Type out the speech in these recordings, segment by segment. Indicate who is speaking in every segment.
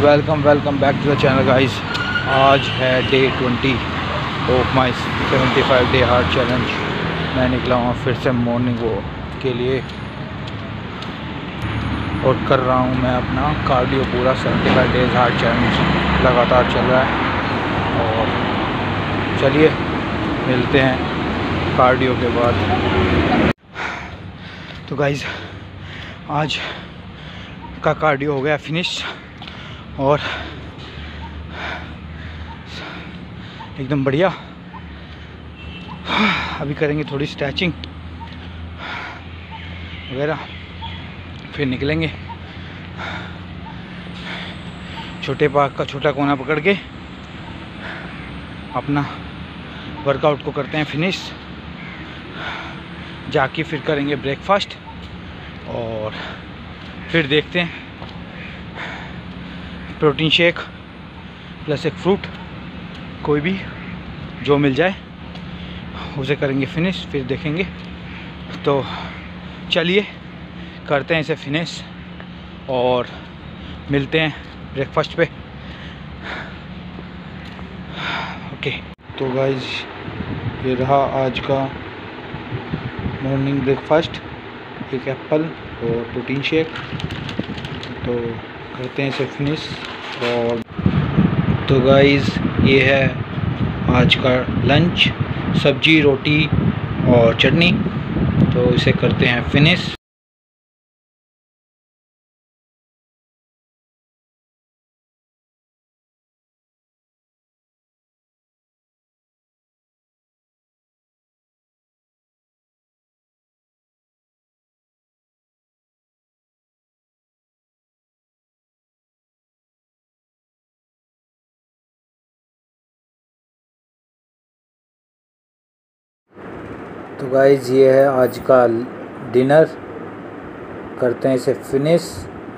Speaker 1: Welcome welcome back to the channel guys आज है day twenty of my seventy five day heart challenge मैं निकला हूँ, फिर से मॉर्निंग वॉक के लिए. और कर रहा हूँ मैं अपना कार्डियो पूरा seventy five days heart challenge लगातार चल रहा है. और चलिए, मिलते हैं कार्डियो के बाद. तो गाइज़ आज का कार्डियो हो गया फिनिश और एकदम बढ़िया। अभी करेंगे थोड़ी स्ट्रैचिंग वगैरह, फिर निकलेंगे। छोटे पार्क का छोटा कोना पकड़ के अपना वर्कआउट को करते हैं फिनिश जाके फिर करेंगे ब्रेकफास्ट और फिर देखते हैं प्रोटीन शेक, प्लस एक फ्रूट, कोई भी जो मिल जाए, उसे करेंगे फिनिश, फिर देखेंगे। तो चलिए, करते हैं इसे फिनिश और मिलते हैं ब्रेकफास्ट पे। ओके तो गाइज़ ये रहा आज का मॉर्निंग ब्रेकफास्ट एक एप्पल और प्रोटीन शेक तो करते हैं इसे फिनिश और तो गाइस ये है आज का लंच सब्ज़ी, रोटी और चटनी। तो इसे करते हैं फिनिश तो गाइज़ ये है आज का डिनर करते हैं इसे फिनिश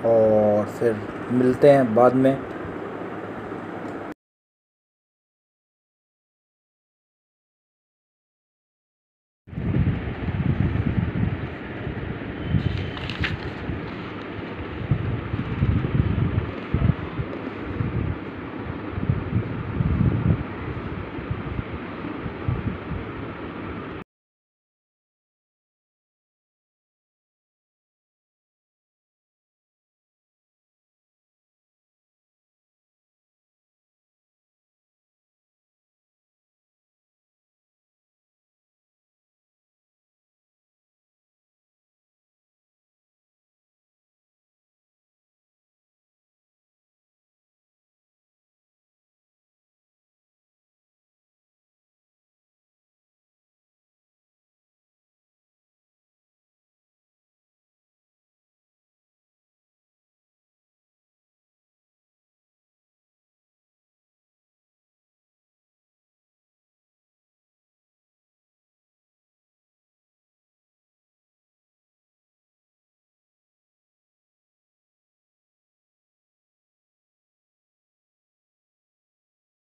Speaker 1: और फिर मिलते हैं बाद में.